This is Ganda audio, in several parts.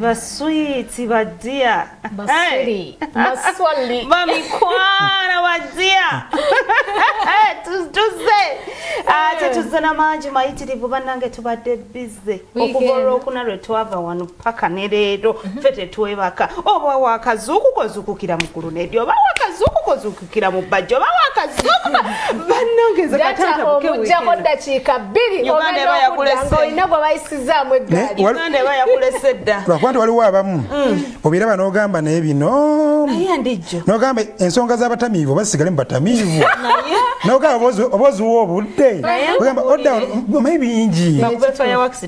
baswiti badia Basiri, maswali. bamikwana badia Tu- tuze. Ate tuze n'amangi mayitirivu bannange tubadde bize Weekend. okuva olwokuna lwe twava wano paka ne leero ffe tetwebaka oba wakazuuku kozukukira mu kulunedi oba wakazuuku kozukukira mu bajja oba wakazuuku bannange nze data katantabuke omujjako weekend. dakiika bbiri Uganda gwe bayisizaamu eggaali wali- uganda eba yakulese dda lwakuba nti waliwo abamu. Obiraba n'ogamba naye bino. N'ogamba ensonga z'abatamiivu oba zisigale mu batamiivu. N'ogamba oba- oziwa obudde. Ogamba odda omanyi bingi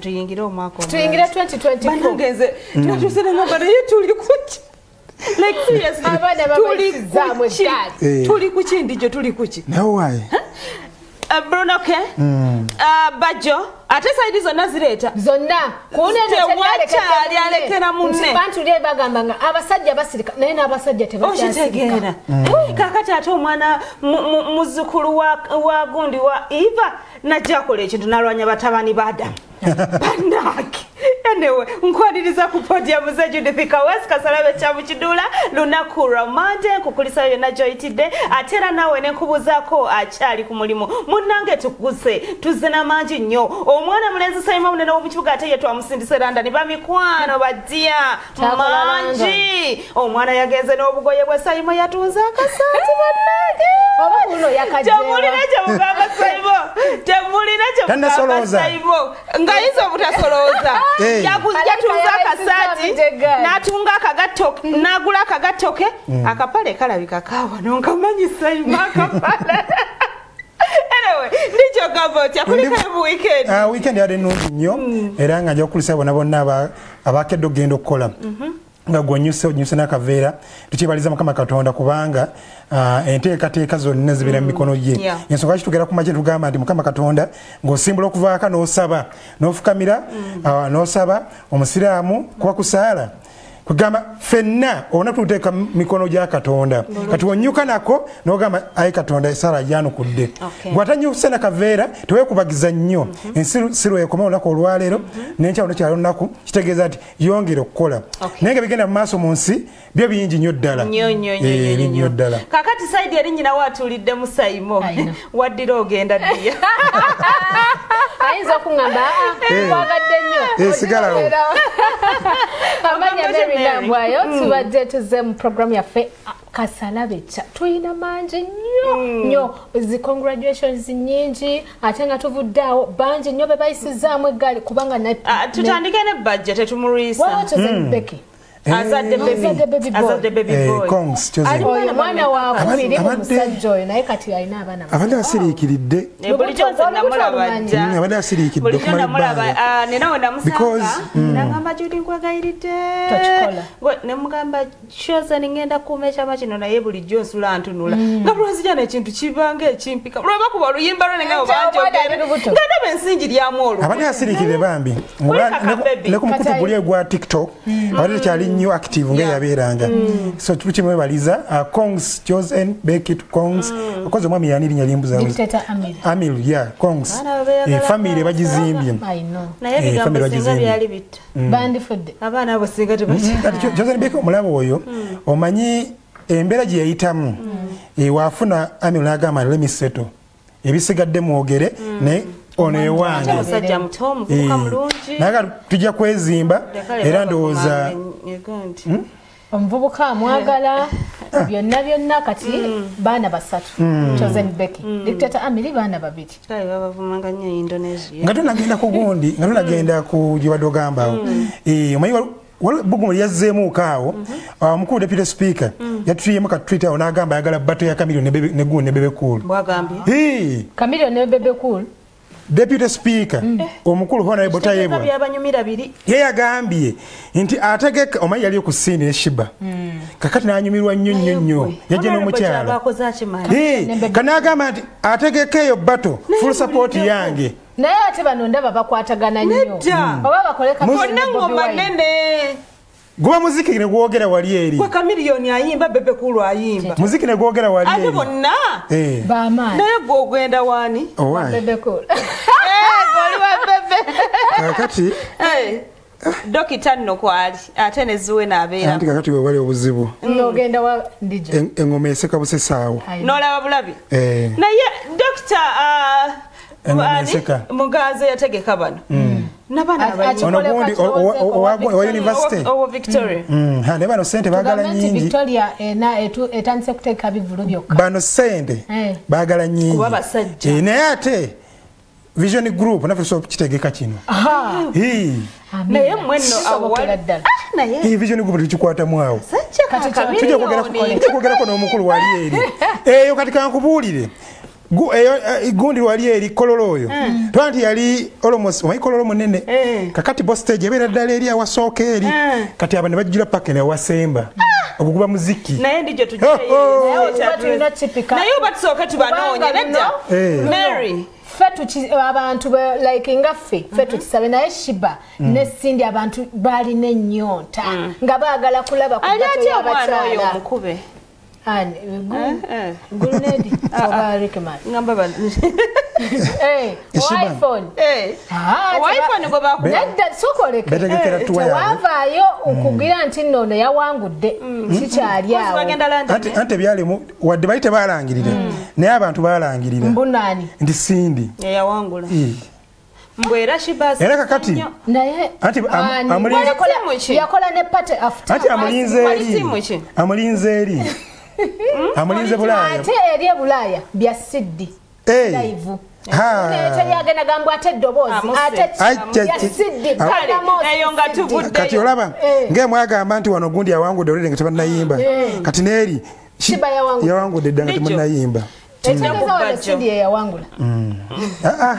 tuyingire omwaka tuyingire 2024 banongeze natusenengamba naye tuli kuki like seriously tuli kuki. Eh. tuli kuki nawe Uh, brunoke uh, bajo? Ate saidi zonna zireeta. Zonna Tewakyali alekera munne. bantu lye bagamba nga abasajja basirika naye n'abasajja tebakyasirika okitegeera kakati ate omwana mu- mu- muzzukulu wa wa gundi wa eva najja akola ekintu nalwanya batabani ba adamu bannange enewe nkwaniriza ku podium ze judith kawes kasalabe kya mukiduula lunaku lwamande nkukulisayo yonna gyoyitidde ate era naawe nenkubuzaako akyali ku mulimu munnange tukuse tuzze n'amangi nnyo omwana mulenzi sayima munene w'omukibuga ate ye twamusindise london bamikwano badya Takola mangi omwana yagenze n'obugoye bwe sayimo yatunze akasaati bannange oba kuno yakajjewa temulina kyemugamba sayimo temulina kyemugamba Tannasolooza. sayimo ngayinza obutasolooza Yayisizza akasaati n'atunga akagatto n'agula akagattoke akapale kalabika kaawano nkamanyi sayimo akapale. Weekend? Ah, weekend yadde ennungi nnyo era nga nja kukulisa bona bonna aba- abakedde okugenda okukola nga gwonyuse onyuse n'akaveera tukyebaliza mukama katonda kubanga ah, enteekateeka zonna zibeera mu mikono gye. ensonga ki tugera ku makye tugamba nti mukama katonda ng'osimbula okuvaaka n'osaba n'ofukamira ah, n'osaba omusiraamu kuba kusaala kugamba fenna olina tuteeka mikono gya katonda. Kati wonyuka nako nogamba ayi katonda esaala yanukudde Okay. gwatanyuse nakaveera teweekubagiza nnyo. Ensi si lwekoma olunaku olwaleero nenkya lunakyalo lunaku kitegeeza nti yongere okukola. Naye nga bigenda mu maaso mu nsi byo bingi nnyo ddala. Nnyo Eh, ddala. Kakati saidi eri nyina waatulidde mu Ayina. waddira ogenda ddiya. Ayinza okuŋŋamba Eh. kwagadde nnyo. Eh, sigalawo. amanya Nambwayo tubadde tuze mu programu yaffe kasalabeca tulina mangi nnyo nnyo zi congratulations nyingi ate nga tuvuddeawo bangi nnyo be bayisizaamu eggaali kubanga na- tutandike ne bajja tetumulwisa waliwo Abadde- abaana abadde basiriikiridde bulijjo nze namulaba Lubuto dda Mm, abadde asiriikidde bulijjo okumala namulaba ebbanga ah, nagamba judi. Gwe, nemugamba chosen ngenda kukuuma ekyama kino naye bulijjo nsula ntunula nga lwazijana ekintu kibanga ekimpika. Lweba kuba oluyimba nga ndaba ensingi lyamu olwo abadde asiriikidde bambi. ne ku mukutu guli egwa tiktok. Abadde tekyali nnyo active ngaeyabeeranga so tukimwebaliza uh, kongs chosen bekit kongs. Okozi omwami yani dictator amir. Amil ya beeyagala efamire bagizimbye. I know. Naye Eh, Cho- chosen beka omulaba oyo omanyi embeera gye yayitamu. Waafuna amil n'agamba lemiseto ebisigadde mwogere ne ono ewange omuvubuka mulungi. Naga tujja kwezimba era ndowooza nti. omuvubuka amwagala byonna byonna kati baana basatu chosen becky dictator amiri baana babiri. Nga tonagenda ku gundi nga tonagenda ku gyebadde ogambaawo Eh, omanyi ebbugumu lyazzeemuuko awo. Omukulu deputy speaker yatutuyemu ka twitter awo n'agamba ayagala bato ya kamilio ne deputy speaker omukulu honorable tayebwa ye yagambye nti ategeka omanyi yali okusindi ne shiba. Kakati n'anyumirwa nnyo nnyo nnyo. Yajja n'omukyala. Eh, kanagamba nti ategeka eyo bato full support yange. naye ate bano ndaba bakwatagana nnyo. Oba bakole Kamilio guba muziki ne gwogera wali eri. Gwe kamiliyoni ayimba bebekulu ayimba. Muziki ne gwogera wali ate eri. bonna? Eh, bamaani naye gwe ogenda waani? Owaayi bebe cool. Eh, gwe oli wa bebe. Kakati? Eh, dokita nno kwali ate neziwe naabeera anti kakati wewali obuzibu. Nogenda wa ndijo En- engoma eseka busesaawo. N'olaba bulabi? Eh, naye dokita ah, Engoma ani? eseka. muganza yategeka bano ne bano sente nti nyingi etandise kuteeka bivulu byokka. Bano sente Eh. baagala nyingi. Eh, naye ate vision group naffe tusobola kitegeka kino. Naye awali- ddala. Ah, group tukikwatamu awo. Tujja kwogerako n'omukulu wali eri. Eyo kati kankubuulire gundi wali eri kololo oyo. Twa nti yali almost omanyi kololo munene? Eh. kakati bostage ebeera ddala eri awasooka eri. Eh. kati abo ne bajjula paka newasemba muziki. Naye ndijo Oh, oh. Naye oba tulina kipika. Naye oba tusooke tubanoonye Kubanga nedda? Eh. mary. ffe abantu like nga ffe ffe tukisabe naye shiba ne sindi abantu balina ennyonta nga baagala kulaba ku tewavaayo okugira nti nno ono yawangudde. Kikyali Kozi awo. bagenda London, anti eh? wadde bali tebalangirira naye abantu balangirira nti sindi yeyawangula Eh. mbwe era shibasi Era kakati- naye Anti am- ani, amulinzi- yakola- ne pate after anti amulinze eri. Amulinze eri amulinze bulaaya ate eri e bulaaya bya siddi Eh. live Ah. Tuvudde. kati olaba Eh. ngaemwagamba nti wano gundi yawangudde olwedde nga tebannayimba Eh. kati neeri yawangudde. yawangudde dda nga Ah, ah.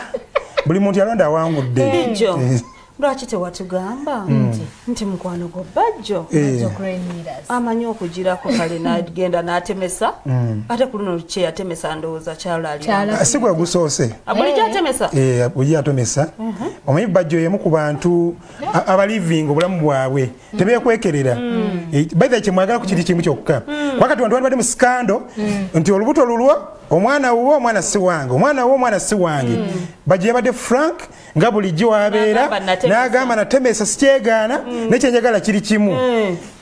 buli muntu yalonda awangudde Eh. Lwaki tewatugamba nti mukwano gwo bajjo? Eh. Amanyi okugirako kale nagenda n'atemesa? Ate ku luno kye yatemesa ndowooza kyalali Kyala- Ah, si gwe gusoose. Bulijjo atemesa? Eh, buyi atomesa. Omanyi bajjo yemu ku bantu a- abalivinga obulamu bwabwe. Tebekwekerera. Eh, baitha kyemwagala ku kintu kimu kyokka. Wakati wantu wali bali mu sikando nti olubuto lulwo omwana wuwo omwana si wange omwana wuwo omwana si wange. Bajjo yabadde frank nga bulijjo wabeera N'agamba natemesa sikyegaana nekyenjagala kiri kimu.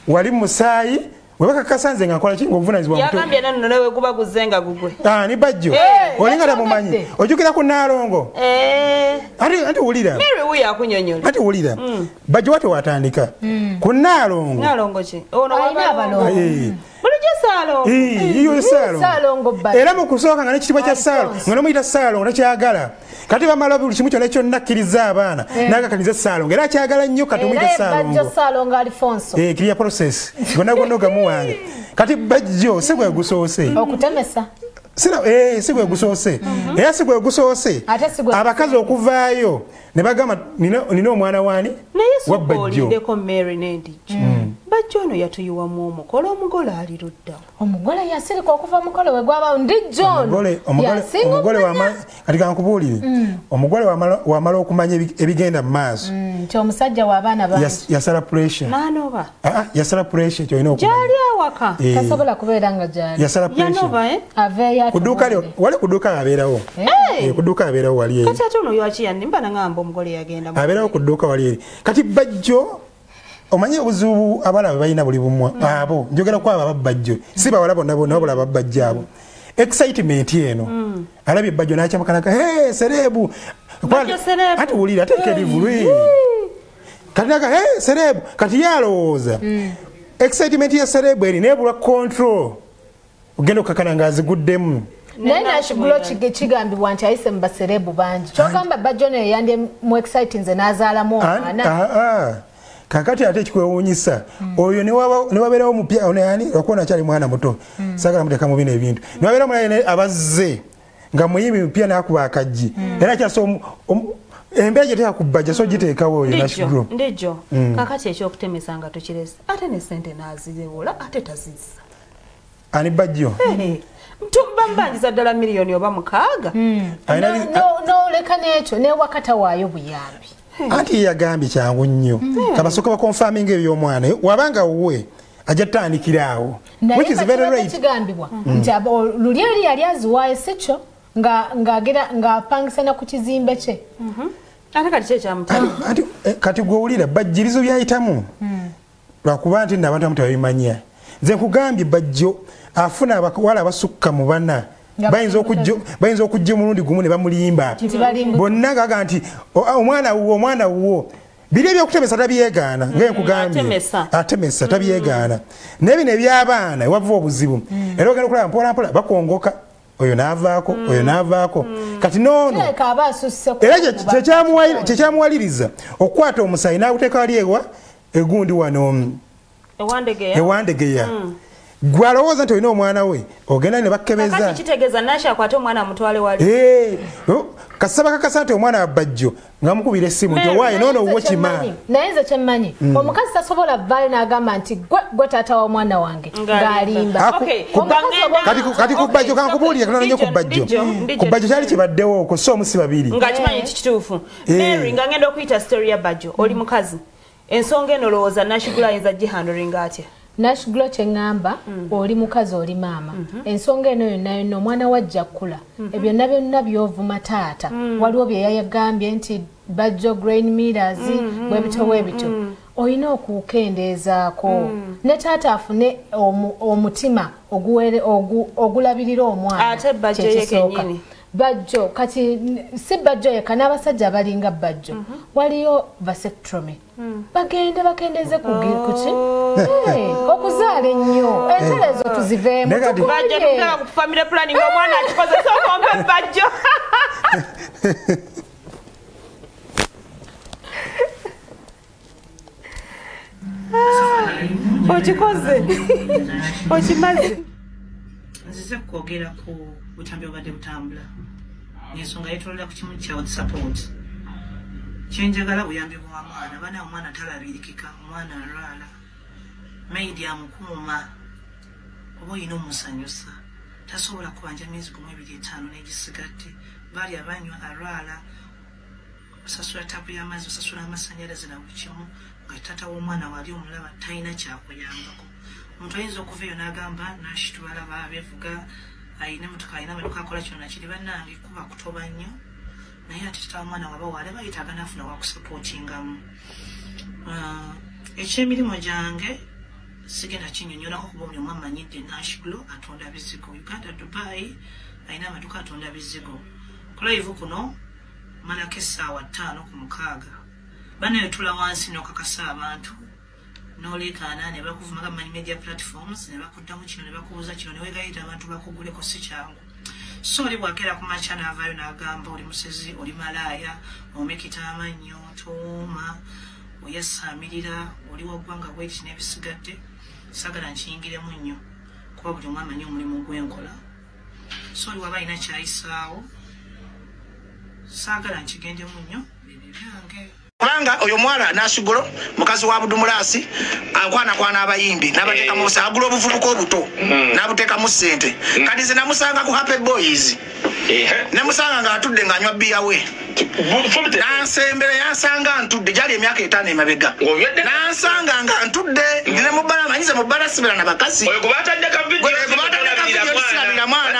Wali mu musaayi webakakasa nze nga nkola ki? Ngaobuvunanyizibwa muto yagambye nano nawe guba guze nga gugwe. Ani bajjo. Eh, olinga tamumanyi. ojjukira ku naalongo Eh, ati wulira. Ati wulira. Bajjo wati watandika. Ku naalongo nalongo ki ono Alina abalongo. Eh, bulijjo saalongo eh, iyo saalongo Saalongo bajjo. era mu kusooka nga nekitiibwa kya saalongo nga nomuyita saalongo takyagala kati bamala buli kimu kyonna kyonna akkiriza abaana nagakaniza saalongo era akyagala nnyo kati era omuyita ye bajjo saalongo saalongo alfonso Eh, kiriya process. Gonna gonna ogamu wange. Kati bajjo si gwe gusoose. Okutemesa. Sina- eh, si gwe gusoose. Era si gwe gusoose. Ate si gwe abakazi okuvaayo ne bagamba "Nina- omwana waani? Naye wa soka bajjo olindeko mary nendijjo bajjo ono yatuyiwamu omukolo omugole ali luddawo omugole yasirika okuva mukolo we gwaba ndi john. Omugole- omugole- yasinga omugole okumanya wama- kati kankubuulire. Omugole wamala okumanya ebi- ebigenda mu maaso. Mm, nti omusajja w'abaana bangi. Yas- yasala pressure nanoba Ah, ah, yasala pressure kyolina gyali awaka. Eh, tasobola kubeera nga gyali. Yasala pressure eh? aveeyo ku dduuka lyo atubuulire. wali ku dduuka abeerawo. Eh, ku dduuka abeerawo wali eri kati ate ono lwaki yanimba nangamba omugole yagenda abeerawo ku dduuka wali eri. Kati bajjo omanyi obuzibu abaana bwe balina buli bumu abo njogera ku abo ababajjo si bawala bonna bonna wabula ababajjo abo. Excitement eno. Alabye bajjo nakyamukanaka he serebu. Ati wulira ateeka erivulwe kati naga he serebu. Kati yalowooza. Excitement ya serebu eri nebulwa control. Ogenda okukakana nga aziguddemu naye nakigulo kigambibwa nti ayise mu baserebu bangi. Kyogamba bajjo naye yandye mu excite nze n'azaalamu Ani- omwana. ah, ah. kakati ate ekikwewuunyisa oyo newaba- newabeerawo mupya onani lwakuba nakyali mwana muto. Sagala muteeka mu bino ebintu. Newabeera mulala abazze nga muyimbi mupya nakuba akajji. Era kyasa embeera gyeteeka ku bajja so giteekawo oyo nashigro ndijo kakati ekyokutemesa nga tukirese ate ne sente naziwola ate tazizza ani bajjo bambanjiza ddala miliyoni oba mukaaga. Li- noleka n'ekyo newakata waayo buyambi. Anti ye yagambye kyangu nnyo. Kabasooka bakonfaminga ebyomwana wabanga wuwe ajja tutandikira awo. Kigambibwa nti luli eri yali aziwaayo si kyo nga- ng'agera- ng'apangisa na ku kizimbe kye. Ate kati eh, kati gwowulira bajjirizo byayitamu? Lwakuba nti nno abantu abamu tebabimanya nze nkugambye bajjo afuna abawala abasukka mu bana. Bayinza okujja omulundi gumu ne bamulimba. Bonna gaga nti "O- ah, omwana wuwo omwana wuwo. Biri ebyokutemesa tabyegaana ngaenkugambye atemesa. atemesa tabyegaana naye bino ebyabaana ewava obuzibu. Era ogenda okulaba mpolampola bakongoka. Oyo n'avaako oyo n'avaako. Kati noono ku- era kye- kyekyamuwa- kyekyamuwaliriza okukwata omusayi n'aguteeka wali ewa egundi wano mm, ewandegeya gwe alowooza nti olina omwana we ogenda ne bakebeza kati kitegeeza nashi akwate omwana amutwale wali Eh, oh, kasaba kakasa nti omwana wa bajjo nga mukubira essimu nti owaayi noono Naye wuwo nze kima naye nze kyemmanyi omukazi tasobola vaayo n'agamba nti gwe taata wa mwana wange. Ng'alimba. Ku- bajjo kankubuulire katono nnyo ku bajjo. ku bajjo kyali kibaddewo ko so omusi babiri. Nga kimanyi ti kituufu. Eh. mary nga ngenda okuyita story ya bajjo oli mukazi. Ensonga eno lowooza nashigula ayinza gihandolinga atya nashgulo kyeŋŋamba oli mukazi oli maama. Ensonga eno yonna yonna omwana wajja kkula ebyo byonna byonna byovuma taata. Waliwo bye yayagambye nti bajjo grain millers bwebito bwebito olina okukendeezaako. Ne taata afune omu- omutima oguwere- ogu- ogulabirira omwana. Ate bajjo ye kyekisooka. Bajjo kati si bajjo yekka n'abasajja abalinga bajjo waliyo vasectomy. Bagende bakendeze ku gi- ku ki? Eh, okuzaala ennyo. Entera ezo tuziveemu family planning omwana akikozesa okompe bajjo. Okikoze. Okimaze. Nzize kwogera ku butambi obadde butambula ngensonga yetolera ku kimu kya support. Kyenjagala buyambi bwa mwana. Bana omwana talabirikika omwana alwala. Maidi amukuuma. Oba olina omusanyusa? Tasobola kubanja myezi gumu ebiri etaano negisigadde baali abanywa alwala. Osasula tapu y'amazzi osasula amasanyalaze na buli kimu. Nga tata w'omwana wali omulaba talina kyakuyambako. Omuntu ayinza okuva eyo n'agamba nashitwala babevuga ayina emotoka ayina amaduka akola kyona kiri bannange kuba kutoba nnyo. Naye ate tata w'omwana waba wale bayitaaga nafuna wakusapootingamu Ah, ekyemirimu gyange sigenda kinyonyolako kuba buli omu amanyidde nashikulo atunda bizigo. Uganda dubai ayina amaduka atunda bizigo. Kulaivu kuno malako essaawa ttaano ku mukaaga. Banayotula wansi nokakasa abantu noleekaana ne bakuvumaga mu media platforms ne bakuddamu kino ne bakubuuza kino newegayita abantu bakuguleko si kyangu. So oli bwakeera ku makya naavaayo n'agamba oli musezi oli malaaya omekita amannyo towooma oyasaamirira oli waggwanga bwekiti n'ebisigadde saagala nkiyingiremu nnyo kuba buli omu amanyi omulimu gwenkola so oli waba alina kyayisaawo saagala nkigendemu nnyo ebyo byange kubanga oyo mwala nasigulo mukazi wa budumulasi ankwanakwana abayimbi nabateekamu busa agula obuvubuka obuto nabuteekamu sente kati ze namusanga ku happy boys. Nemusanga nga atudde ng'anywa bbiya we. Nansembera yansanga ntudde gyali emyaka etaano emabega. Nansanga nga ntudde ndine mubbala manyize mubbala sibira na bakazi oyo gubatadde ka video kubatandekasirabira mwana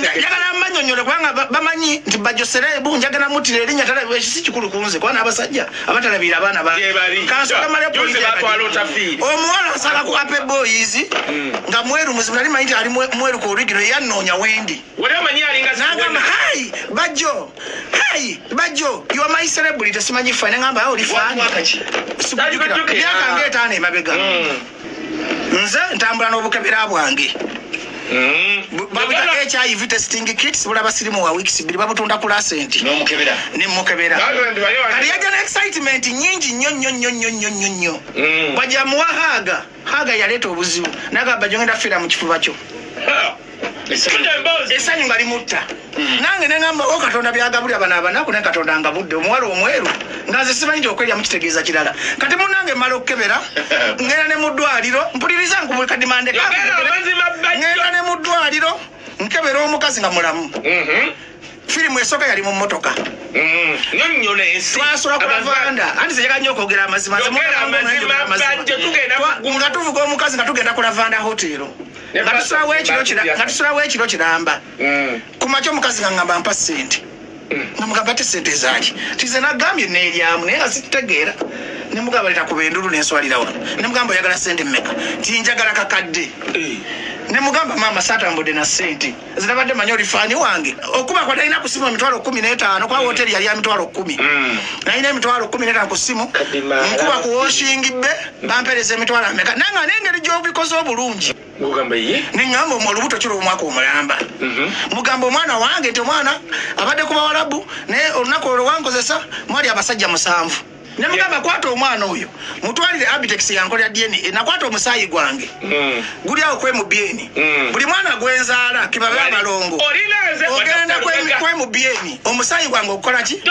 Njagala mmanyonyole kubanga ba- bamanyi nti bajjo serebu njagala mutira erinnya talabirwa ekisi kikulu kunze kuba n'abasajja abatalabira abaana ba- Gye bali. Kansooka male Juzi point batwala yakati. otafiiri. omuwala asala ku ape boys nga mweru muzibu nali manyi nti ali mwe- mweru ku origino yannoonya wendi nagamba hai bajjo hai bajjo are my celebrity simanyi olifani ki? sikujjukira Tajukira. myaka ngaetaano emabega nze ntambula n'obukebera bwange babita hiv testing kits bulaba sirimu wa weeks biri babutunda ku lasenti nemukebera wali- yajja ne excitement nyingi nnyo nnyo nnyo nnyo nnyo nnyo nnyo Mm. bwajja muwa haga. Haga yaleeta obuzibu. Nagamba jongenda fiira mu kifuba kyo Esanyu nga limutta nange neŋamba o katonda byagabulira bano abanaku ne katonda nga budde omuwala omweru. Nga nze simanyi nti okwerya mukitegeeza kirala. Kati munange mmala okukebera ngenda ne mu ddwaliro mpuliriza amazima bajjo. ngenda ne mu ddwaliro nkebera omukazi nga mulamu. Mhm. Firimu esooka yali mu mmotoka. Ensi. Twasula ku lavanda anti zeyaga nnyo okwogera amazima? Nga tuvuga omukazi nga tugenda ku lavanda hotero nga tusulawo ekiro kiramba. Mhm. ku makya omukazi nga ngamba mpa sente namugamba ate sente zaaki? Tize nagambye neeryamu naye nga sitegeera. Nemugamba leta kuba endulu nenswalira wano. Nemugamba oyagala sente mmeka? Tinjagala kakadde. Nemugamba maama satambudde na sente zinabadde manya olifaani wange. Okubako talina ku simu emitwalo kumi n'etaano kwa woteri yali ya mitwalo kumi. Nalina emitwalo kumi n'etaano ku simu. Nkuba ku woshingibbe bampereza emitwalo ameka nanga nengeri gyobikoze obulungi. Neŋŋamba omu olubuto kiri omwaka omulamba. Mugamba omwana wange nti omwana abadde ku bawalabu naye olunaku olwo wankozesa mwali abasajja musanvu. Nemugamba kwata omwana oyo. Mutwalire abitex yankolera dna nakwata omusaayi gwange. Guli awo kwemubyeni Mm. buli mwana gwenzaala kibabe abalongo ogenda kwemubyeni omusaayi gwange okukola ki?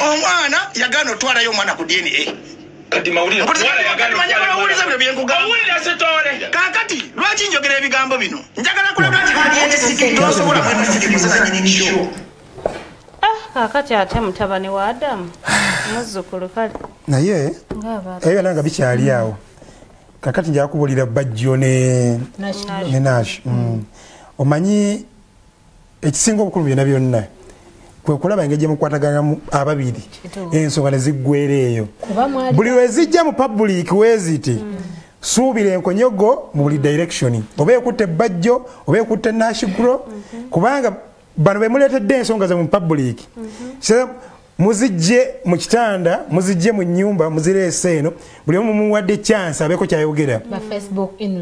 Omwana yagaana otwalayo omwana ku dna kakati lwaki njogera ebigambo bino? Njagala kulaga nti tosobola mwetisikiriza nanyininisho Ah, kakati ate mutabani wa adamu? Muzzukulu kale. Naye ebyo byonna nga bikyali awo. Kakati njaga kubuulira bajjo ne nash. Mm. omanyi ekisinga obukulu byonna byonna kwe kulaba engeri gyemukwataganamu ababiri ensonga ne ziggwera eyo. Buli lwezijja mu public weziti suubira enkonyogo mu buli direction. Oba ekutte bajjo oba ekutte nashiguro kubanga bano bemuleetedde ensonga ze mu public. So, muzijje mu kitanda muzijje mu nyumba muzireese eno buli omu mumuwadde chance abeeko kyayogera.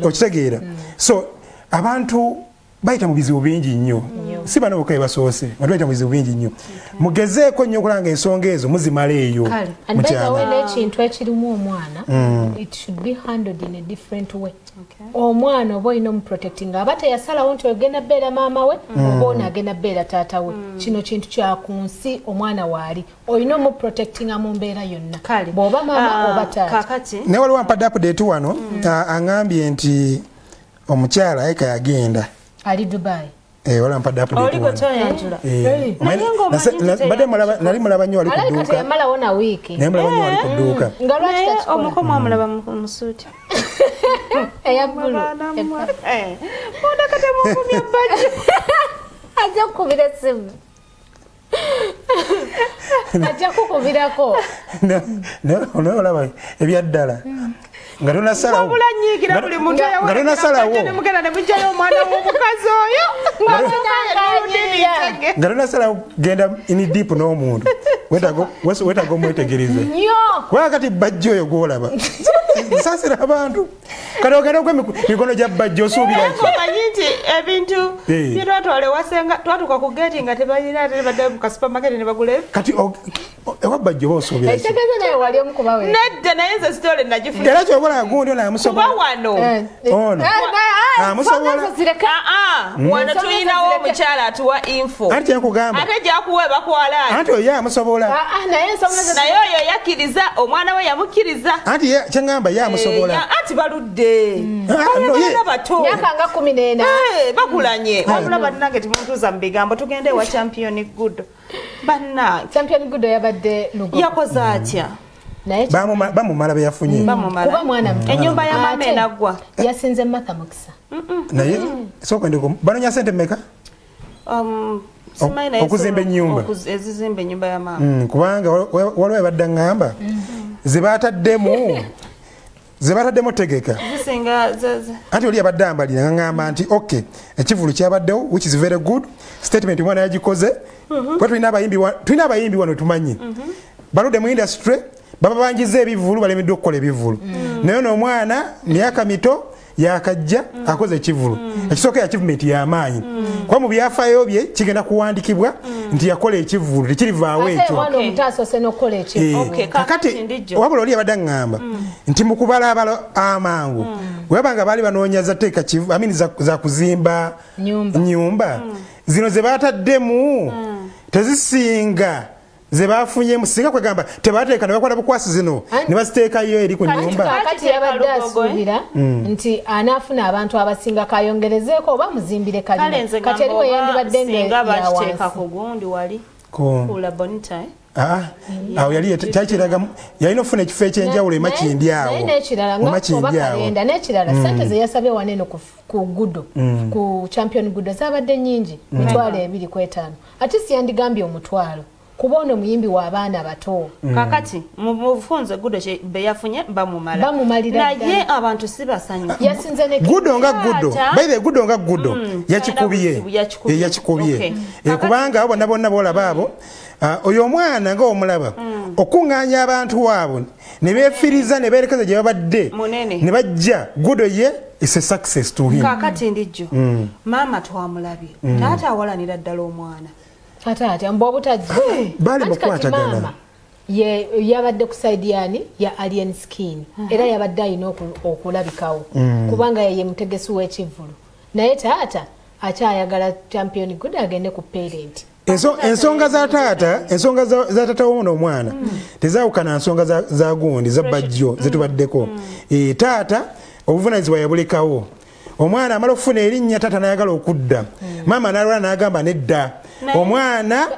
Okitegeera. So abantu bayita mu bizibu bingi nnyo. Si bano bokka bebasoose bantu bayita mu bizibu bingi nnyo. Mugezeeko nnyo okulanga ensonga ezo muzimala eyo kale and by the way mukyala n'ekintu ekirimu omwana it should be handled in a different way. Omwana oba olina omuprotecting aba teyasalawo nti ogenda beera maama we oba ono agenda beera taata we kino kintu kya ku nsi omwana waali olina omuprotectinga mu mbeera yonna. Kale bw'oba maama Ah, oba taata. naye waliwo ampadde update wano aŋambye nti omukyala ayika yagenda ali dubai. Eh, waliwo ampadde update oli gwe wano toyanjula Eh, mulaba- mulaba omukomo amulaba ajja kukubira ajja kukubirako. Ebyaddala nga tonasalawo. Genda ini deep n'omuntu. Wetaaga- omwetegereze nnyo. Kubanga kati bajja oyo gwolaba. Nsasira abantu. Kati ogenda ogwa mikono gya bajja osuubiraki omanyi nti ebintu byetwatwala ewasenga twatuka ku geeti nga tebalina ate nebadde mu kasupamaketi ne bagula kati o- ewa bajja oba we. Nedda naye nze sitole nagifuna kyobola gundi ono amusobola aa wano. Ensonga tulinawo omukyala atuwa info. Ate gyakuwa ebakwalaani anti oyo amusobola naye ensonga ze naye oyo yakkiriza omwana we yamukkiriza. Anti ye- kyeŋŋamba ye Eh, amusobola ya- anti baludde. Ah, ye- abaana bato. Eh, bakulanye. Wabula bannange timuntuuza mu bigambo tugende ewa champion good. Bannange champion good yabadde lugo yakoze atya bamumala be yafunye. Kuba bamumala. Mwana muto ennyumba ya maama enagwa yasinze matha mukisa naye banonya sente Um, naye okuzimba so- ennyumba. okuz- ezizimba ennyumba ya maama. Mm, kubanga wa- wa- waliwo ebadde ŋŋamba zebataddemu zebataddemu tegeka. Anti oli abadde ambalira ngaŋŋamba nti ok ekivulu kyabaddewo which is very good. Statement omwana yagikoze. Kuba tulina abayimbi wa- tulina abayimbi wano tumanyi. Baludde mu industry baba bangiza ebivulu balemeddwe okukola ebivulu naye noomwana myaka mito yakajja akoze ekivulu ekisooka achievement yamaanyi. Kuba mu byafaayo bye kigenda kuwandikibwa nti yakola ekivulu tekirivaawo ekyo. Eh, kakati wabula oli abadde aŋŋamba nti mu kubala abalo amangu weba nga baali banoonya za teeka kivu amini za, kuzimba Nyumba. nyumba. Zino ze bataddemu tezisinga ze bafunyemu singa kwegamba tebateeka ne bakwata bukwasi zino ne baziteekayo eri ku Kati- nyumba kakati yabadde asuubira nti anaafuna abantu abasinga kayongerezeeko oba muzimbire kati eri bwe yandibadde singa bakiteeka ngayawansi ku gundi wali Ku- kula bonita eh? aa awo yali kyakiraga yalina okufuna ekifo ekyenjawulo emakindi awo. naye nekirala nga Emakindi oba awo. kalenda nekirala sente zeyasabye waneno ku, gudo ku champion gudo zabadde nyingi mitwalo ebiri ku etaano. Ate siyandigambye omutwalo kuba ono muyimbi w'abaana bato. Kakati mu bufunze gudo beyafunye bamumala. Bamumalira naye ddala. abantu si basanyufu. Yasinze ne gudo nga gudo. Baire gudo nga gudo. Yakikubye. Buzibu, yakikubye. Eh, yakikubye. Eh, Kakati- kubanga abo bonna bonna boolaba abo ah, oyo omwana nga omulaba okuŋŋaanya abantu waabo ne beefiriza ne beerekeza gye babadde Munene. ne bajja gudo ye is a success to him. Kakati ndijjo maama twamulabye. Taata awalanira ddala omwana ate ate mbu obutajja Baali Anti kati bakwatagana. ye- yabadde ku saidi yani ya alien skin. Era yabadde alina oku- okulabikawo. Kubanga yeye mutegesi w'ekivulu naye taata akyayagala champion good agende ku parent. Enso- ensonga za taata ensonga za za taata wono omwana tezaawukana nsonga za- za gundi za bajjo zetubaddeko Eh, taata obuvunanyizibwa yabulekawo omwana amala okufuna erinnya taata nayagala okudda. Maama nalwala nagamba nedda. Omwana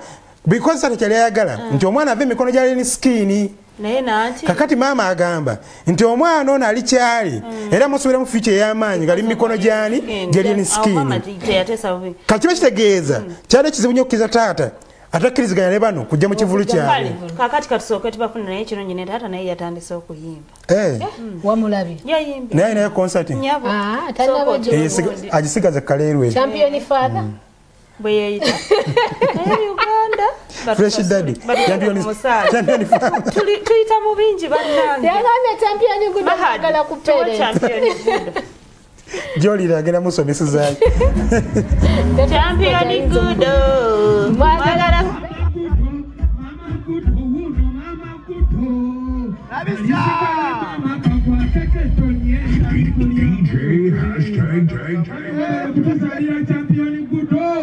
because taata kyali ayagala nti omwana ava emikono gya leni skiini naye nanti kakati maama agamba nti omwana ono alikyali era musubira mu fyuca ey'amaanyi ngali mu mikono gyani gya leni skiini teyateesa bubi. Kakiba kitegeeza kyali ekizibu nnyo okukkiza taata atakkiriziganya ne bano kujja mu kivulu kyabwe kakati katusooke tubafuna naye kirungi ne taata naye yatandise okuyimba. Eh, wamulabye. Yayimbye. Naye naye nyabo Ah. Eh, agisigaza kaleerwe. Champion father. Bwe yeeyita. Naye uganda. Fresh daddy. Champion- champion father. tuyita mu bingi bannange. Yagambye champion agala tuwe parent champion good. gyolira agenda musomesezaayo champion good Mwagala- mwagala DJ. Hashtag tag Thank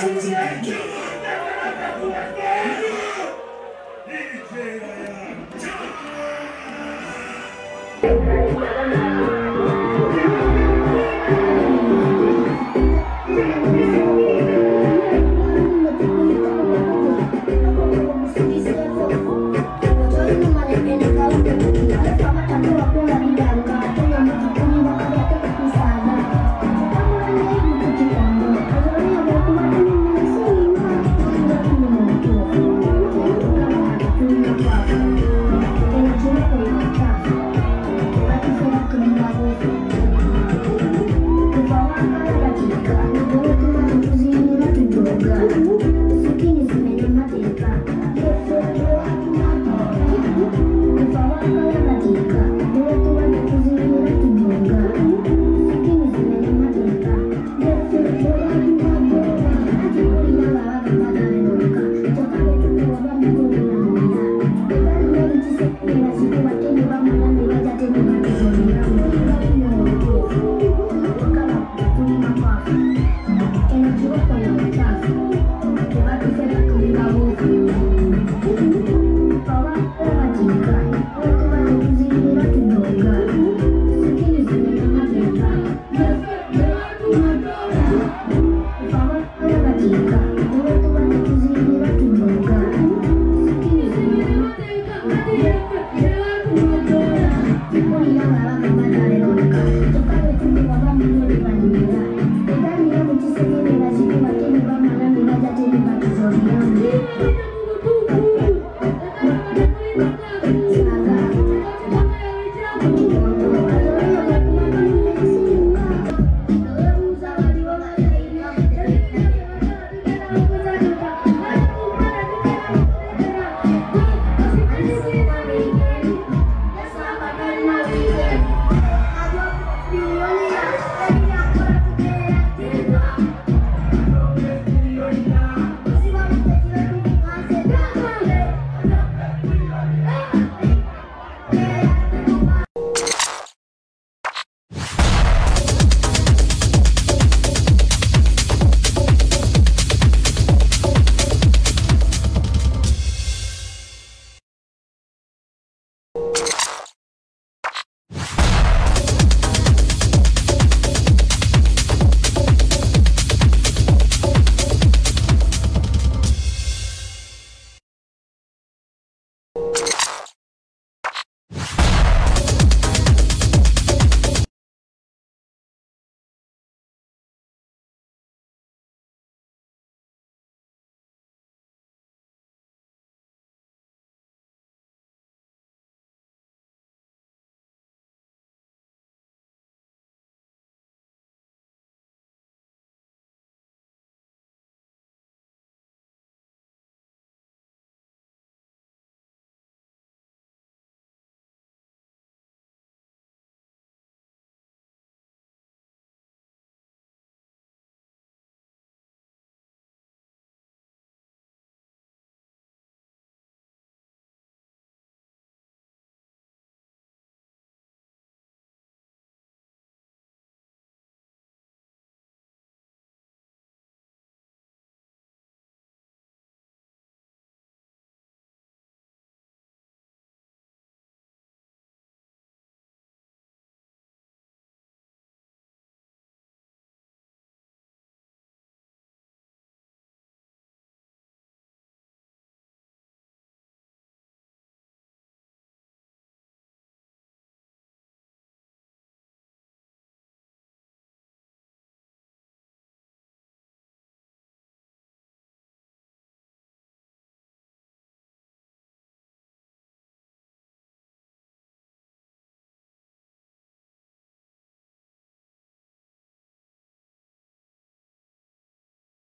DJ. angel.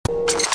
you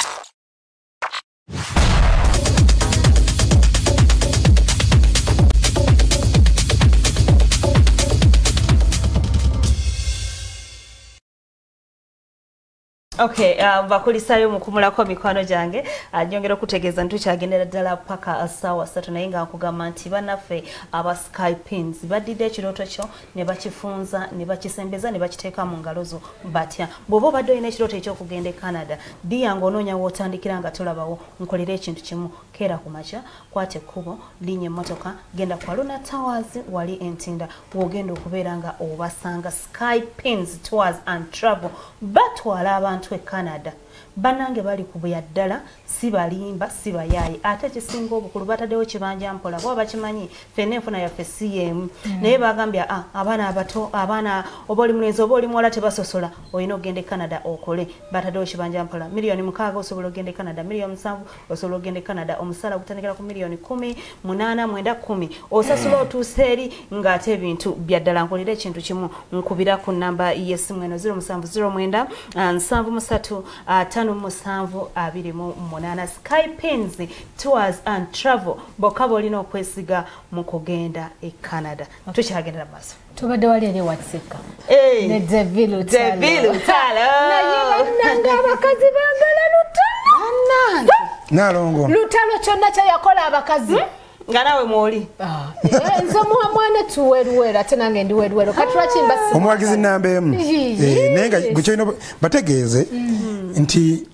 okay uh, bakulisayo mukumulako mikwano gyange uh, nyongera okutegeeza ntukyagendera ddala paka saawa ssatu naye nga nkugamba nti bannaffe aba skypins baddidde ekirooto kyo ne bakifunza ne bakisembeza ne bakiteeka mu ngalo zo batya bw'oba obadde olina ekirooto ekyokugenda e canada diya ngaonoonya wootandikira nga tolabawo nkolera ekintu kimu keera ku makya kwata ekkubo linnya emmotoka genda ku aluna towers wali entinda wogenda okubeera nga obasanga skypins tours and travel batwala abantu e canada bannange bali ku buya ddala si balimba si bayaayi. Ate ekisinga obukulu bataddewo kibanja mpola baba bakimanyi ffenna enfuna yaffe si yeemu mm. naye bagambye a abaana abato abaana oba oli mulenzi oba oli muwala tebasosola olina ogenda e canada okole. Bataddewo kibanja mpola miliyoni mukaaga osobola ogenda e canada miliyoni musanvu osobola ogenda e canada omusaala gutandikira ku miliyoni kumi munaana mwenda kumi. Osasula mm. otuusa eri ng'ate ebintu bya ddala nkolera ekintu kimu nkubira ku namba y'essimu eno 0 musanvu 0 mwenda ah, nsanvu musatu ah, atano 2728 skypins tours and travel bokka bolina okwesiga mu kugenda e canada. Tukyagendera mu maaso. Tubadde wali eri watiseka eh, ne devilutalonayebananga abakazi bagala lutalo. Nalongo. Lutalo kyonna kyeyakola abakazi. Hmm? Nga nawe mwoli. Ah, eh, nze mwana tuwerwera ate nange ndi werwero kati lwaki mbaomuwagizi namba emu? Ah, eh, naye nga gwekyolina bategeeze. Hmm. Nti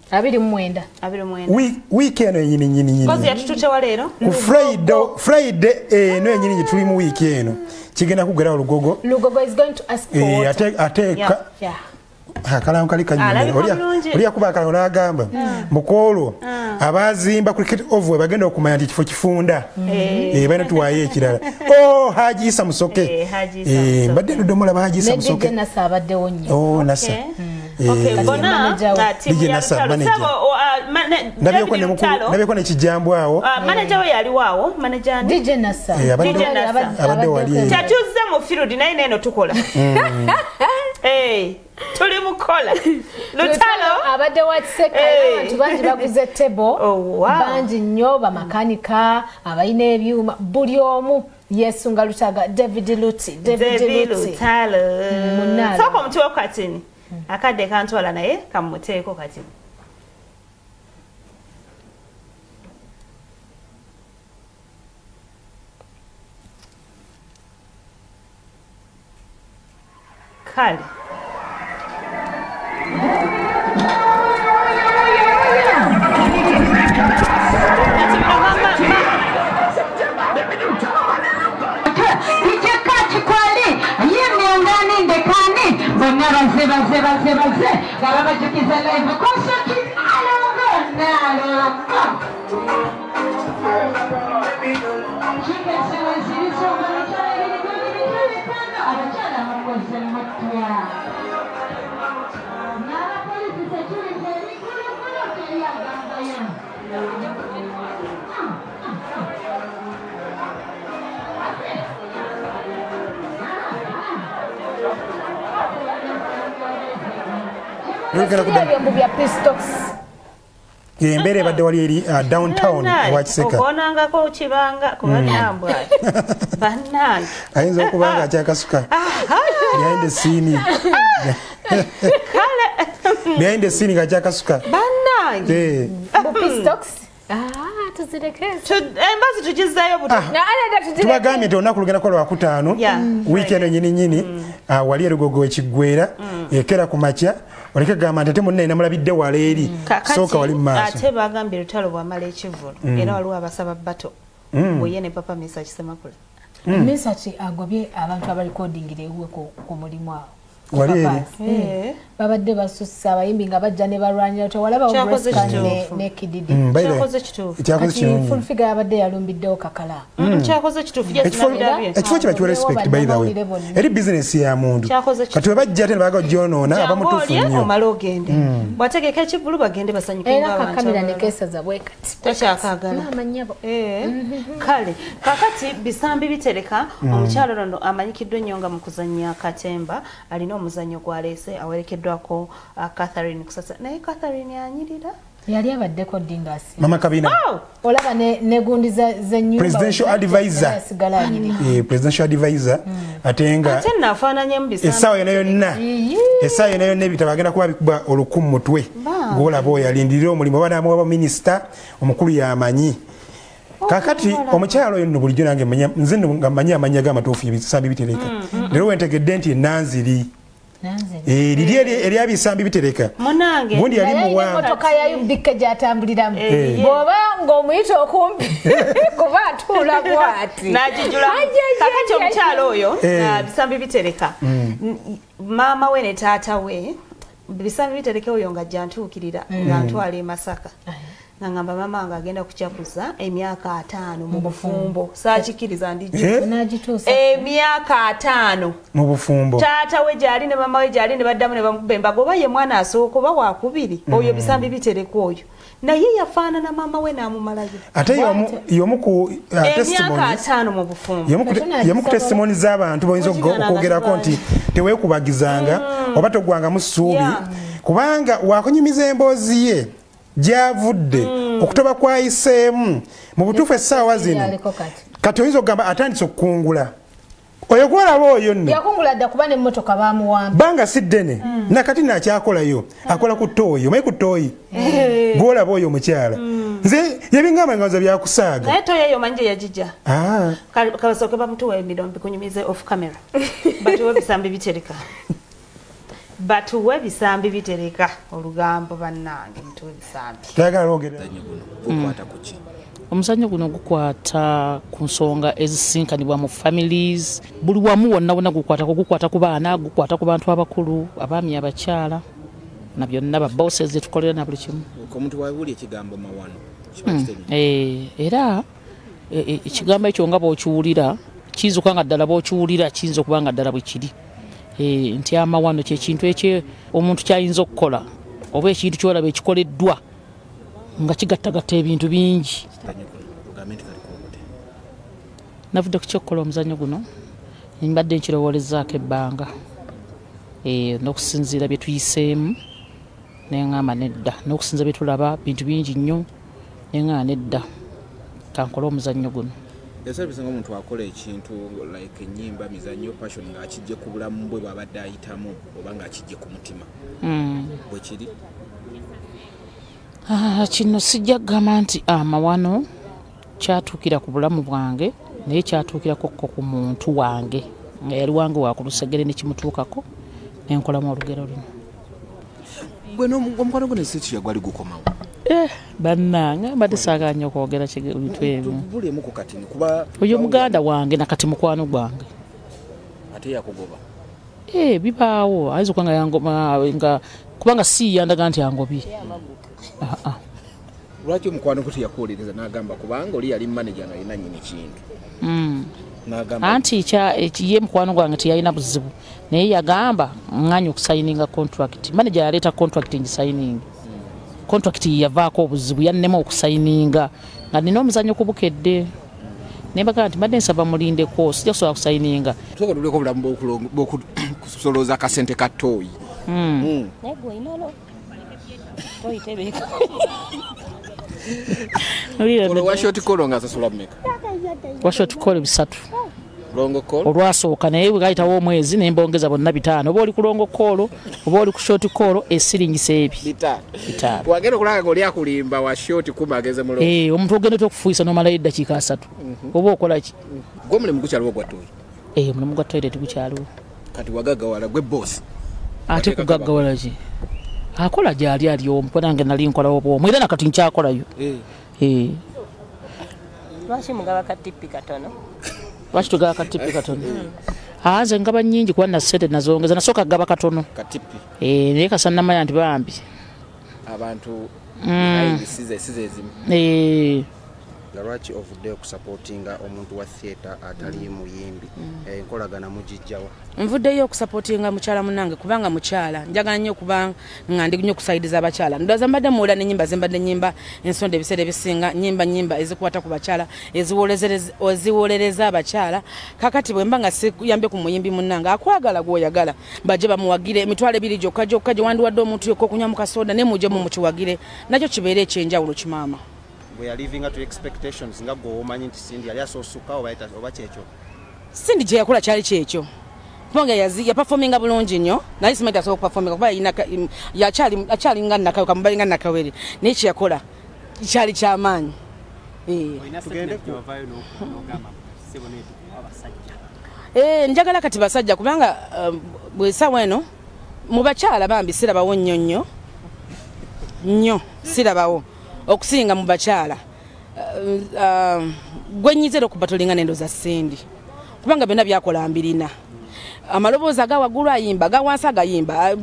wiiki eno enyini nyini nyini kozi yatututewa leero? Ku friday friday eno enyini gye tuli mu wiiki eno. Kigenda kugerawo lugogo. Lugogo is going to ask for Eh, water. ate ate Yeah. ka- Yeah. akalango kali Alabika kanyumira bulungi. oli yakuba akalango n'agamba mukwolwo abazimba cricket ovwe bagenda okumanya nti kifo kifunda. Eh, balina tuwaayo ekirala. O haji isa musoke Eh, Eh, mbadde ndodomulaba haji isa musoke nasa abaddewo nnyo o nasa Okay. Okay, bona manager we. timu DJ ya Nasa, Lutalo. manager. Sabo, mane- ndabyeko David ne mukulu- Lutalo. ndabyeko nekijambu awo manager we yaliwaawo abadde- wali kyatuzze mu field naye neeno tukola Eh, tuli mukola lutalo abadde watseka Eh. abantu bangi baguze tebo Oh, wow. bangi nnyo bamakanika abalina ebyuma buli omu yesunga lutaga david luti david luti lutalo munaala. sooka omutuwo katini akadde kantwala naye kamuteeko kati. Kale balance, balance, balance, balance. La maman, je Ebyo mu bya pistox embeera ebadde wali eri uh, downtown wakiseka obonangako kibanga kubanambwa bannange. Ayinza okuba nga akyakasuka behind the scene. Behind the scene nga akyakasuka bannange. Eh, Ah, embazi tugizzayo tubagambye nti olunaku lugenda kuba lwakutaano wiiki eno nyini nyini ah, wali erugogo ekiggwera ekera ku makya oleke gamba nti ate munnaye namulabidde wala eri? Sooka wali mu maaso. ate bagambye lutalo bwamala ekivulu era waliwo abasaba bato bweye ne papa misa kisemakula. Mesaki agobye abantu abalikodingira ewuwe ku ku mulimu awo Wali eri? Eh. babadde basussa abayimbi nga bajja ne balwanira kididi Mm, yabadde yalumbiddewo kakala. Mm, kituufu. Ekifo- kiba kiwa respect by the way. Eri bizinesi ya Kyakoze kati webajja ate nebaga gyonoona aba mutuufu nnyo. Bwategeka ekivulu bagende basanyuke era ng'abantu kakamera abalala. nekeesaza bwe kati. Takyakagala namanyabo Eh, kale kakati bisambi bitereka omukyalo lono amanyikiddwa ennyo nga mu kuzannya katemba alina omuzannyo gwaleese awerekeddwako uh, catherine kusasa. Naye catherine anyirira yali abaddeko ddi ngaasi mama kabina. Oh, olaba ne- ne gundi za- zenyumba Presidential advisor. ayiri eh, presidential advisor. Ate nga ate nafaananyemu essaawa yona yonna. Essaawa yona yonna ebitabo agenda kuba bikuba oluku mu mutwe. Gwolaba oyo alindirira omulimu oba namuwa baminisita omukulu yamanyi. Kakati omukyalo oyo nno bulijjo nange manya- nze nga mmanyi amanya g'amatuufu ebisambi bitereka. Leero wentegedde nti nanziri Eh, liri eri- eryabisambi bitereka munange. Gundi yali naye muwanvu emotoka ya ubika gyatambuliramu. Eh. bw'oba ng'omuyita okumpi kuba atuula bwati. Nagijula Ai, ai, ai, kakati ai, omukyalo oyo Eh. nga bisambi bitereka N- maama we ne taata we bisambi bitereka oyo nga jantuukirira nga ntwala e masaka nga ngamba maama wange agenda kukyakuza emyaka ataano mu bufumbo. Saakikiriza Eh, emyaka ataano. Mu bufumbo. Taata we gyali ne mama we gyali ne baddamu ne bamukuba embaga oba ye mwana asooka oba wakubiri oyo bisambi bitereka oyo. Naye yafaanana maama we n'amumalayo. Ate uh, emyaka testimony ataano mu bufumbo. Y'omu ku- testimoni z'abantu boyinza okwogerako nti teweekubagizanga oba togwangamu ssuubi. Kubanga wakunyumiza emboozi ye gyavudde okutoba kwayiseemu mu butuufu essaawa zino kati. oyinza okugamba atandise okukungula oyo gwolaba oyo nno? Yakungula dda kuba nemmotoka bamuwamba banga si ddene. Nakati nakyakolayo akola ku ttooyi. Omanyi ku ttooyi? Gwolaba oyo omukyala. Nze yebingamba nga nza byakusaaga. Naye toyeyo manyi gye yagijja Ah. Ka- kasooke bamutuwa emirombe bikunyumize off camera. Batuwe ebisambi bitereka batuwe ebisambi bitereka olugambo bannange mutuwe lwogera gukwata kuki omuzannyo guno gukwata ku nsonga ezisinkanibwa mu families. Buli wamu wonna wonna gukwatako gukwata ku baana gukwata ku bantu abakulu abaami abakyala na byonna baboses zetukolera na buli kimu. Omuntu wabuli ekigambo mawano kiteri Eh, era eh, eh, ekigambo ekyo nga bw'okiwulira kiyinza okuba nga ddala bw'okiwulira kiyinza okuba nga ddala bwe kiri Eh, nti amawano kyekintu ekyo omuntu kyayinza okukola oba ekintu kyolaba ekikoleddwa nga kigattagatta ebintu bingi. Navudde ku kyokukola omuzannyo guno mbadde nkirowolezaako ebbanga Eh, n'okusinziira bye tuyiseemu neŋŋamba nedda n'okusinziira bye tulaba bintu bingi nnyo neŋŋamba nedda kankole omuzannyo guno esala bisinga omuntu akola ekintu like enyimba mizanyo passion ng'akijje ku bulamu bwe bwabadde ayitamu oba ng'akijje ku mutima. Mm. bwe kiri? Ah, kino sijja kugamba nti amawano kyatuukira ku bulamu bwange naye kyatuukirako ku muntu wange. Nga yali wange wakulusegere nekimutuukako nenkolamu olugero luno. Gwe omukwano gwo nesiti yagwali gukomawo Eh, bannange mbadde saagala nnyo okwogera bintu ebyo. oyo muganda wange nakati mukwano gwange. Ate yakugoba. Eh, bibaawo. Ayinza okuba nga kubanga siiyandaga nti angobye Ah, ah. lwaki omukwano gwo teyakuwuliriza? N'agamba kubanga oli yali maneja nga yina nyini kintu. Mm. n'agamba anti ye mukwano gwange teyalina buzibu. Naye yagamba nganya okusayininga contract. Manaja yaleeta contract ngisayininga contract yavaako obuzibu yannema okusayininga. Nga nina omuzannyo ku bukedde. Naye bagamba nti mbadde nsaba mulindeko sijja kusobola kusayininga. Tusobola tuleko obulamu bw'okusolooza akasente ka tooyi Mm. olwa short call nga asasula mumeka washo tukole bisatu. Longo call olwasooka naye bwe gayitawo omwezi nembongeza bonna bitaano oba oli ku longo koolo oba oli ku short koolo esiringisa ebi wagenda okulanga nga oli akulimba wa short kumba ageze mulongo Eh, omuntu ogenda otya okufuuyisa nomalayo eddakiika asatu? Oba okolaki gwe omulimu gukyaliwo gwa tooyi Eh, omulimu gwa toilet gukyaliwo. Kati wagaggawala gwe bosi ate kugaggawala ki? Akola gyali ali omu nange nali nkolawo bwomu era nakati nkyakolayo. Eh, lwaki mugaba katipi katono lwaki tugaba katipi katono nze ngaba nyingi kuba na sente nazongeza nasooka kagaba katono. Eh, naye kasanamanya nti bambi. Abantu Mm. size size ezimu. Eh, nga lwaki ovudde okusapootinga omuntu wa theatre atali muyimbi? Eh, enkolagana mugijjawa nvuddeyo okusapootinga mukyala munange kubanga mukyala. Njagala nnyo okuba nga ndi nnyo okusaidiza abakyala ndoza mbadde muwulira nenyimba zembadde nyimba ensonda ebiseera ebisinga nyimba nyimba ezikwata ku bakyala eziwolereza- abakyala. Kakati bwe mba nga siyambye ku muyimbi munange akwagala gwoyagala bajje bamuwagire emitwalo ebiri gyokka gyokka gyewandiwadde omuntu yokka okunywa mu kasoda ne mujjemu mukiwagire. Nakyo kibeere ekyenjawulo kimaama bwe yalivinga to expectations nga gwe omanyi nti sindi yali asoosuka oba kyekyo. Sindi gye yakola kyali kyekyo. Kubanga yazi- yapafominga bulungi nnyo naye simanyi tasobola okupafominga kuba akyali nga nakawe kamubali nga nakawere. Naye kyeyakola kyali kyamaanyi. Eh. Eh, njagala kati basajja kubanga um, bwesawa eno mu bakyala bambi sirabawo nnyo nnyo. Nnyo sirabawo okusinga mu bakyala. Uh, uh, gwenyizera okuba tolinga nendo za sindi kubanga byonna byakola mbirina. Amaloboozi aga waggulu ayimba ga wansi agayimba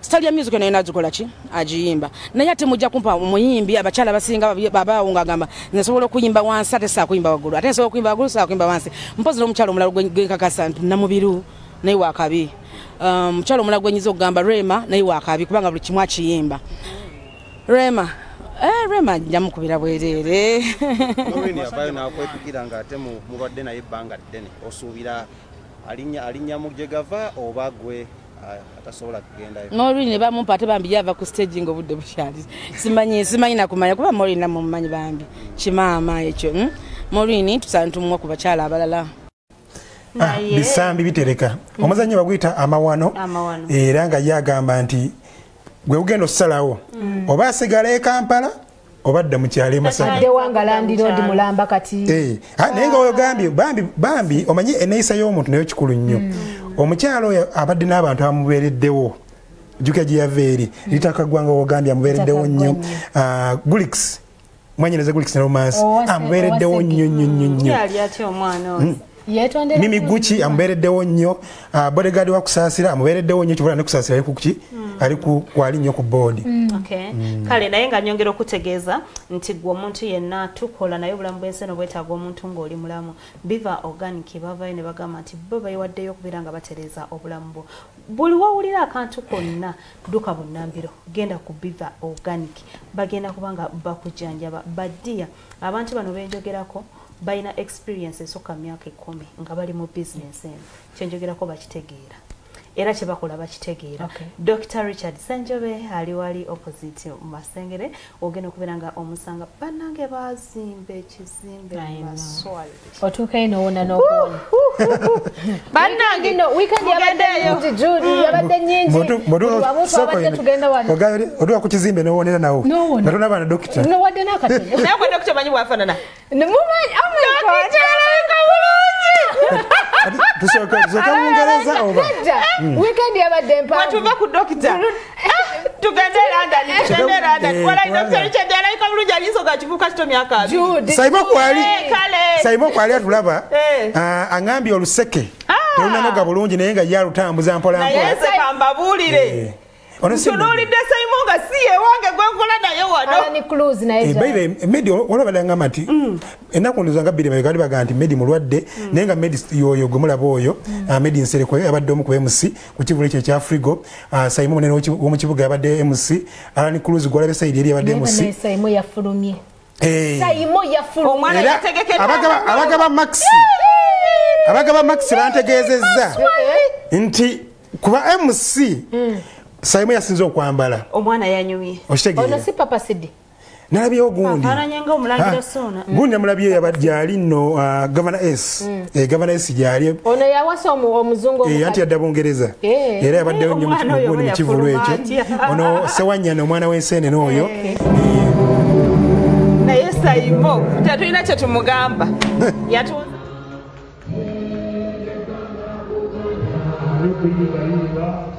sitali ya music nayo nagikola ki? Agiyimba. Naye ate mujja kumpa omuyimbi abakyala basinga babi- babaawo ngagamba nsobola okuyimba wansi ate saa kuyimba waggulu ate nsobola okuyimba waggulu saa kuyimba wansi. Mpozi n'omukyala omulala gwe- gwenkakasa namubiru naye wakabi mukyala omulala gwenyiza okugamba rema naye wakabi kubanga buli kimu akiyimba. Rema eh, rema njamukubira bwereere. Noreen yavaayo n'akwepikira ng'ate mu- mubadde naye ebbanga ddene. Osuubira alinnya alinnya mu gye gava oba gwe ah, atasobola kugendayo? Maureen ne bamumpa ate bambi yava ku stage nga obudde bukyali. Simanyi simanyi nakumanya kuba Maureen namumanyi bambi. Kimaama ekyo mm? Maureen tusana tumwa ku bakyala abalala. Ah, bisambi bitereka. Omuzannyo baguyita amawano. Amawano. era nga ye agamba nti gwe ugenda okusalawo oba asigala e kampala oba dda mukyalo e kati. Eh, naye nga ogambye bambi bambi omanyi eneyisa y'omuntu nayo kikulu nnyo. Omukyalo oyo abadde n'abantu amubeereddewo jjuka gye yava eri litakagwanga wogambye amubeereddewo nnyo. Ah, gulix mwanyereza gulix ne romansi Owase- amubeereddewo nnyo nnyo nnyo nnyo. Yetondera mimi guki amubeereddewo nnyo. Ah, bodegaadi wa kusaasira amubeereddewo nnyo kibula ne kusaasira ali ku kwali nnyo ku boodi Okay. kale naye nga nyongera okutegeeza nti gwe omuntu yenna tukola naye obulamu bw'ensi eno bwetaaga omuntu ng'oli mulamu. Biva organic bavayo ne bagamba nti bo bayiwaddeyo okubeera nga batereeza obulamu bwo. Buli wawulira akantu konna dduka bunnambiro genda ku biva organic. Bagenda kuba nga bakujjanjaba baddiya abantu bano benjogerako balina experience esukka myaka ekumi nga bali mu bizinesi eno. Kyenjogerako bakitegeera era kyebakola bakitegeera. Dr richard sanjobe ali wali opposite mu masengere ogenda okubeera nga omusanga bannange bazimba ekizimbe otuukayo nowona n'okuwona. Bannange no weekend yabadde juli yabadde nyingi oduwa ku kizimbe nowonera nawo N'owona. nga tonaba na dokita nowadde n'akatono naye gwe dokita manyi bwafaanana. Nemumanyi alabika bulungi tusooke tusooke mu ngereza oba? weekend yabadde mpanvu bwetuva ku dokita. Tugende e london tugende e london. Eh, walayi kubanga- dr richard alabika bulungi alinsoga akivuka kito myaka saimo kwali Eh, atulaba. Eh. ah, aŋambye oluseke. Terunanoga bulungi naye nga ye alutambuza mpola naye mpola nze kambabuulire. Ono si ntunuulidde saimo nga si yewange gwenkola naye wano. Alani cruise naye Eh, medi olabadde ngamba nti ennaku ndizo nga bbiri mabega bali bagaa nti medi mulwadde naye nga medi yoyo gwe mulaba oyo ah, medi nsereko yabadde omu ku mc ku kivulo ekyo ekya frigo. Ah, saimu munene womukibuga yabadde mc alani cruise gwalabe saidi eri yabadde mc Eh. abagaba- abagaba max abagaba max bantegeezezza. Nti kuba mc saimu yasinze okwambala. Omwana yanyumye. Okitegeera si papa sidi nalabyewo gundi gundi amulabye yali nno uh, gavana s. Mm. Eh, gavana s gyali. Ono yawasa omuzungu eh, anti yadda bungereza. Eh. Era yabaddeyo nnyo mugundi mu kivulu ekyo. ono sewanyana omwana w'enseenene oyo. Naye saimo tetulina kye tumugamba. Yatuyibayira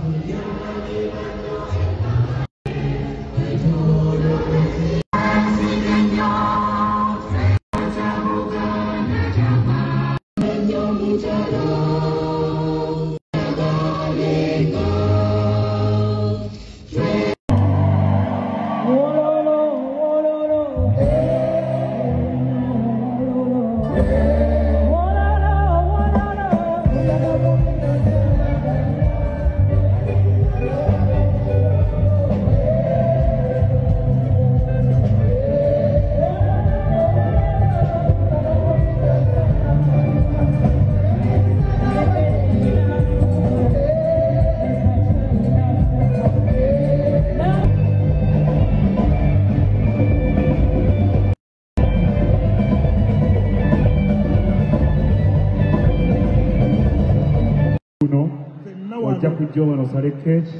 ojja kujja wano osale keeki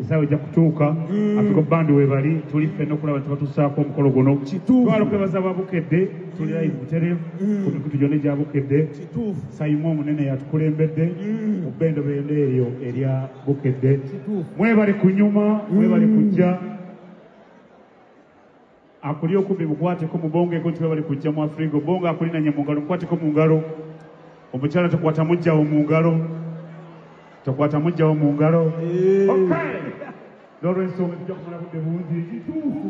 esaawa ejja kutuuka. Afiko bandi webali tuli ffenna okulaba nti batusaako omukolo guno. Twala okwebaza babukedde tuli live butereevu ku mikutu gyonna egyabukedde sayimu omunene yatukulembedde mu bendo bendo eryo erya bukedde. Mwebale ku nyuma mwebale kujja akuli okumbi mukwateko mubongeko nti webali kujja mu afrigo bonga akulinanye mu ngalo mukwateko mu ngalo. Omukyala tokwata mujjawo mu ngalo tokwata mujjawo mu ngalo Okay. n'olwensonga tujja kumala budde bungi kituufu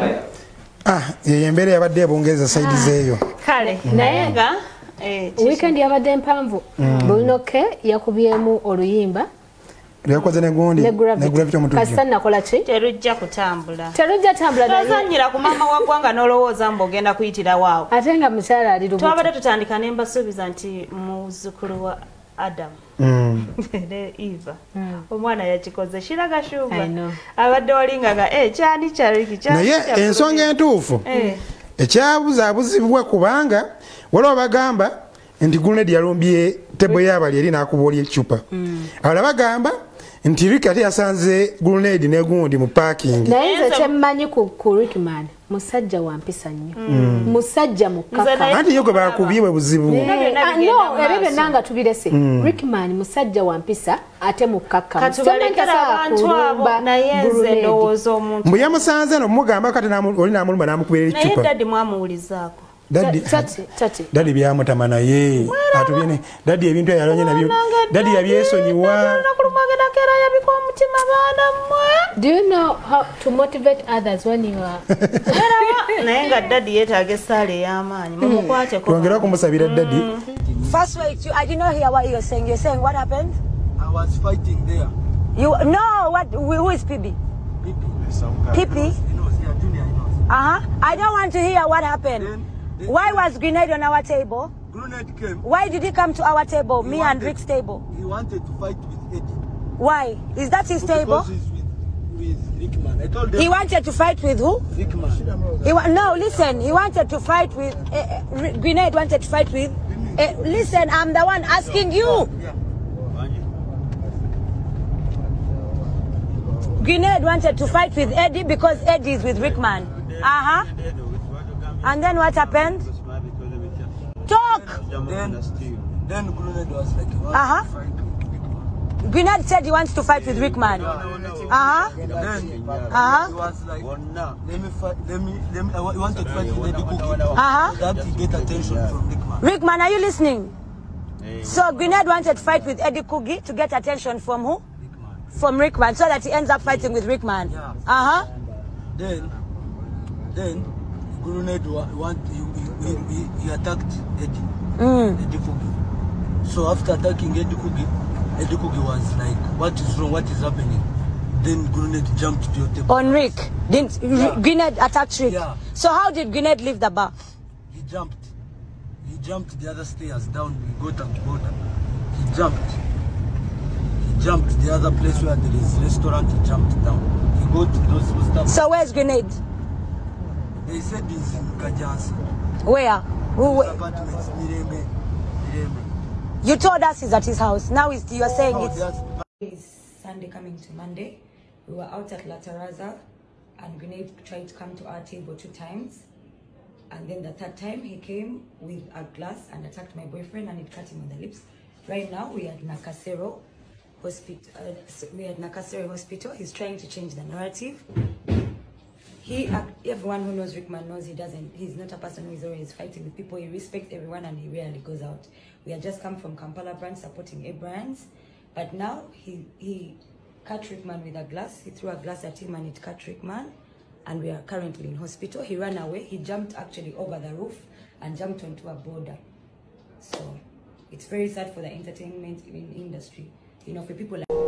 ah yeyo embeera yabadde ebongereza saidi zeeyo. kale. Naye naye nga eh, wiikendi yabadde mpanvu. Bulinoke yakubyemu oluyimba. Lyakoze negundi ne negravity gravity. omutujju. Kasita nakola ki? Terujja kutambula. Terujja tambula tozanyira ku maama wa ggwanga n'olowooza mbu ogenda kuyitira waawo ate nga mukyala ali lubuto. twabadde tutandika ne mbasuubiza nti muzzukulu wa adamu Mm. ne eva. Omwana yakikoze shiraga shuba I know. abadde walingaga "Eh, kyani kyaliki kyani naye kya ensonga bulumi." entuufu. Eh, ekyabuzaabuzibwa kubanga waliwo bagamba nti gulned yalumbye tebo yabali eri nakuba oli ecupa abala bagamba nti riki ate yasanze gulned negundi mu parking. Naye nze kyemmanyi ku ku rickman musajja wa mpisa nnyo. Musajja Nze mukkaka naye- anti ye gwe bakubye bwe buzibu. Byonna byonna Ah, bigenda no maaso. ebyo byonna nga tubirese. Rickman musajja wa mpisa ate mukkakkamu katubalekera abantu abo naye nze ndowooza omuntu. Mbu yamusanze no mugamba kati namu- oli namuluma namukubira eri naye cupa dadi Daddy- tati dadi byamutama naye atubye dadi ebintu eyalonye nabyo dadi yabyesonyiwa do you know how to motivate others when you are naye nga dadi yeetaaga essaala ey'amaanyi mumukwateko twongera kumusabira dadi First wait, you, I did not hear what you were saying. You're saying what happened? I was fighting there. You no. What? Who who is PB? PP. Uh huh. I don't want to hear what happened. Why was grenade on our table? Grenade came. Why did he come to our table? He Me and Rick's table. He wanted to fight with Eddie. Why? Is that his table? Because he's with, with Rickman. I told them. He wanted to fight with who? Rickman. He wa- no, listen. He wanted to fight with uh, uh, grenade. Wanted to fight with. Uh, listen, I'm the one asking you. Grenade wanted to fight with Eddie because Eddie is with Rickman. Uh huh. And then what happened? Talk. Then, then Grenade was like, he wants Uh-huh. to fight with Rickman. Grenade said he wants to fight with Rickman. Uh huh. Then Uh-huh. he was like, let me fight, let me, let me, I wa- he wanted to fight with Eddie Cookie. Uh-huh. So that he get attention from Rickman. Rickman, are you listening? So Grenade wanted to fight with Eddie Kugi to get attention from who? From Rickman, so that he ends up fighting with Rickman. Yeah. Uh huh. Then, then Grenade want, he, he, he, he attacked Eddie. Mm. Eddie Kugi. So after attacking Eddie Kugi, Eddie Kugi was like, what is wrong? What is happening? Then Grenade jumped to your table. On Rick. Didn't Yeah. Grenade attacked Rick? Yeah. So how did Grenade leave the bar? He jumped. He jumped the other stairs down. We got to border. He jumped. He jumped the other place where there is restaurant. He jumped down. He got those those stuff. So where's Grenade? They said he's in Kajansi. Where? Who? Apartments, Mirembe. Mirembe. You told us he's at his house. Now he's, you're saying Oh, it's. It's Sunday coming to Monday. We were out at La Terraza and Grenade tried to come to our table two times. And then the third time he came with a glass and attacked my boyfriend and it cut him on the lips. Right now we are at Nakasero Hospital. Uh, we are at Nakasero Hospital. He's trying to change the narrative. He, uh, everyone who knows Rickman knows he doesn't. He's not a person who is always fighting with people. He respects everyone and he rarely goes out. We had just come from Kampala branch supporting A brands, but now he he cut Rickman with a glass. He threw a glass at him and it cut Rickman, and we are currently in hospital. He ran away. He jumped actually over the roof and jumped onto a border. So it's very sad for the entertainment industry. You know, for people like.